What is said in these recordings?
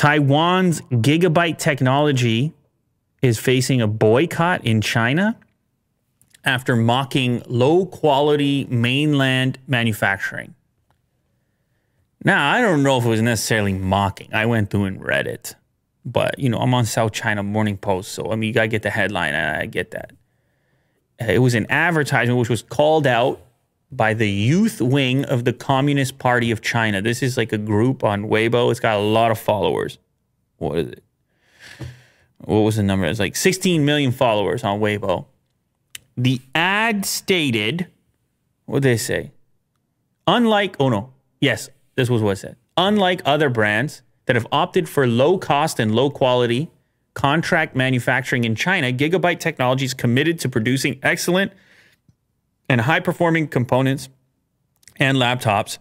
Taiwan's Gigabyte technology is facing a boycott in China after mocking low quality mainland manufacturing. Now, I don't know if it was necessarily mocking. I went through and read it, but you know, I'm on South China Morning Post, so I mean, you gotta get the headline, I get that. It was an advertisement which was called out by the youth wing of the Communist Party of China. This is like a group on Weibo. It's got a lot of followers. What is it? What was the number? It's like 16 million followers on Weibo. The ad stated, what did they say? Unlike, oh no, yes, this was what it said. Unlike other brands that have opted for low cost and low quality contract manufacturing in China, Gigabyte Technology is committed to producing excellent and high performing components and laptops.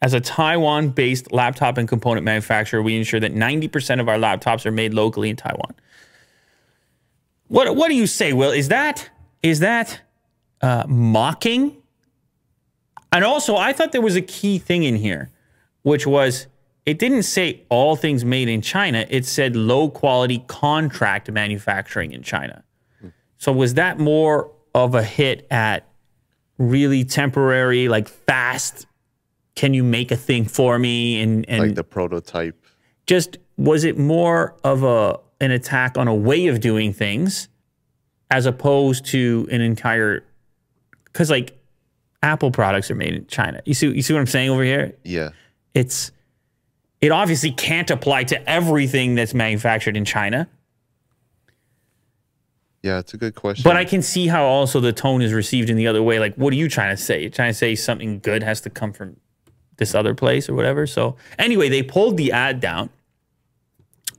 As a Taiwan based laptop and component manufacturer, we ensure that 90% of our laptops are made locally in Taiwan. What, what do you say, Will? Is that is that uh, mocking? And also, I thought there was a key thing in here, which was it didn't say all things made in China. It said low quality contract manufacturing in China. So was that more of a hit at really temporary, like fast? Can you make a thing for me? And and like the prototype. just was it more of a an attack on a way of doing things as opposed to an entire because like Apple products are made in China. You see you see what I'm saying over here? Yeah. It's it obviously can't apply to everything that's manufactured in China. Yeah, it's a good question. But I can see how also the tone is received in the other way. Like, what are you trying to say? You're trying to say something good has to come from this other place or whatever. So anyway, they pulled the ad down,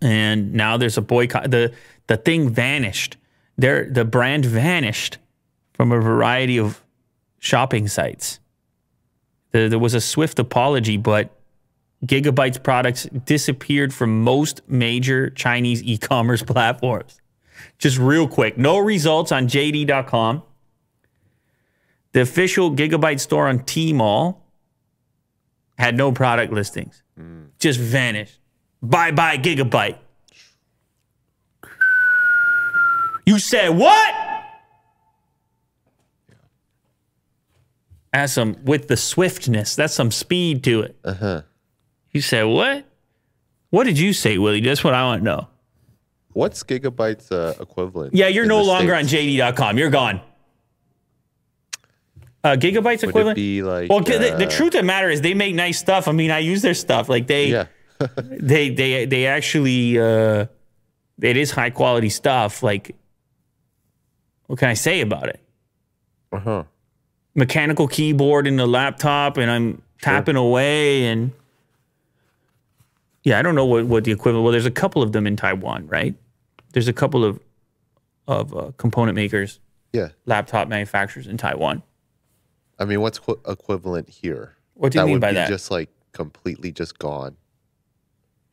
and now there's a boycott. the The thing vanished. There, the brand vanished from a variety of shopping sites. There, there was a swift apology, but Gigabyte's products disappeared from most major Chinese e-commerce platforms. Just real quick, no results on JD.com. The official Gigabyte store on Tmall had no product listings. Just vanished. Bye bye Gigabyte. You said what? That's some with the swiftness. That's some speed to it. uh huh. You said what? What did you say, Willie? That's what I want to know. What's Gigabyte's uh, equivalent? Yeah, you're no longer States? on JD.com. You're gone. Uh, Gigabyte's Would equivalent. be like? well, the, the uh, truth of the matter is, they make nice stuff. I mean, I use their stuff. Like they, Yeah. they, they, they actually, uh, it is high quality stuff. Like, what can I say about it? Uh huh. Mechanical keyboard in the laptop, and I'm tapping away, and yeah, I don't know what what the equivalent. Well, there's a couple of them in Taiwan, right? There's a couple of of uh, component makers, Yeah. laptop manufacturers in Taiwan. I mean, what's qu- equivalent here? What do you that mean would by be that? Just like completely just gone.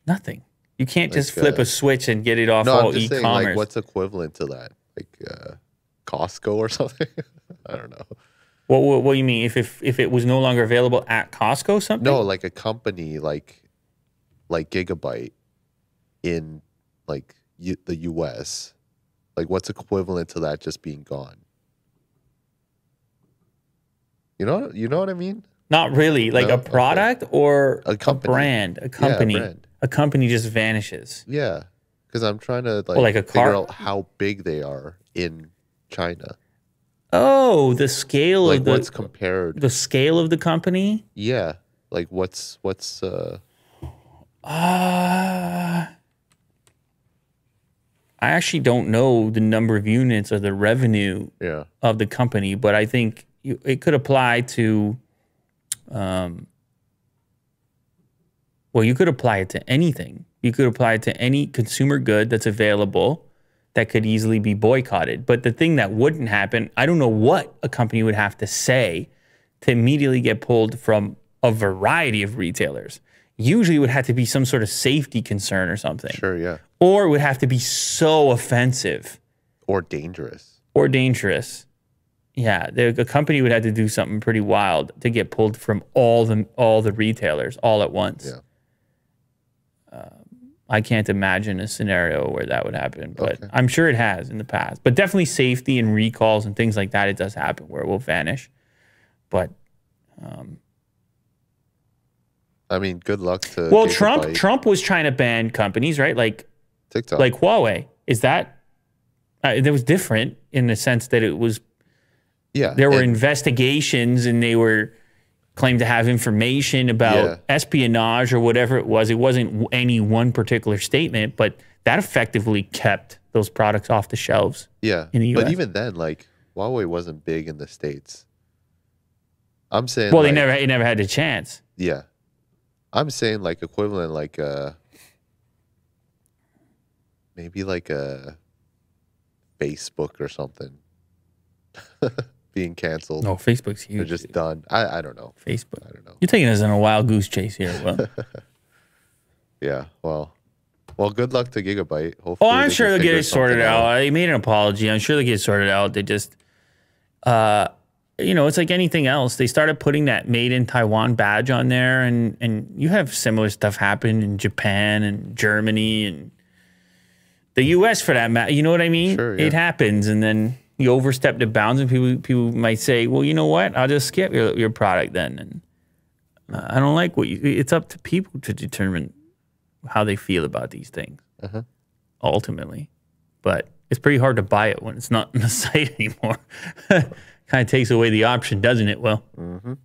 Nothing. You can't just flip uh, a switch and get it off No, all I'm just saying, e-commerce. like, what's equivalent to that? Like uh, Costco or something? I don't know. what, what what do you mean? If, if if it was no longer available at Costco, something? No, like a company like like Gigabyte in like the U.S. Like, what's equivalent to that just being gone? You know, you know what I mean? not really. Like No? a Okay. product or A company. brand, a company, brand. a company just vanishes. Yeah, because I'm trying to like, like a figure out how big they are in China. Oh, the scale Like, of the what's compared? the scale of the company. Yeah, like what's what's uh Uh, I actually don't know the number of units or the revenue yeah of the company, but I think you, it could apply to, um, well, you could apply it to anything. You could apply it to any consumer good that's available that could easily be boycotted. But the thing that wouldn't happen, I don't know what a company would have to say to immediately get pulled from a variety of retailers. Usually it would have to be some sort of safety concern or something, sure yeah or it would have to be so offensive or dangerous. or dangerous. Yeah, the, the company would have to do something pretty wild to get pulled from all the all the retailers all at once. Yeah. Um, I can't imagine a scenario where that would happen, but Okay. I'm sure it has in the past. But definitely safety and recalls and things like that, it does happen where it will vanish. But um, I mean, good luck to well, Trump Trump was trying to ban companies, right? Like TikTok. like Huawei. Is that uh, it was different in the sense that it was yeah, there were investigations and they were claimed to have information about Yeah. espionage or whatever it was. It wasn't any one particular statement, but that effectively kept those products off the shelves. yeah. in the But even then, like Huawei wasn't big in the states. I'm saying. Well, like, they never it never had the chance. Yeah, I'm saying like equivalent, like uh maybe like a Facebook or something being canceled No, Facebook's or huge. just dude. done. I I don't know. Facebook. I don't know. You're taking us on a wild goose chase here. Will. Yeah. Well. Well, good luck to Gigabyte. Hopefully, Oh, I'm they sure they'll get it sorted something out. They made an apology. I'm sure they'll get it sorted out. They just, uh, you know, it's like anything else. They started putting that made in Taiwan badge on there, and and you have similar stuff happen in Japan and Germany and the U.S. for that matter. You know what I mean? Sure, yeah. It happens, and then you overstep the bounds, and people people might say, well, you know what? I'll just skip your your product then, and uh, I don't like what you. It's up to people to determine how they feel about these things Uh-huh. ultimately. But it's pretty hard to buy it when it's not in the site anymore. kind of takes away the option, doesn't it? Well, Mhm.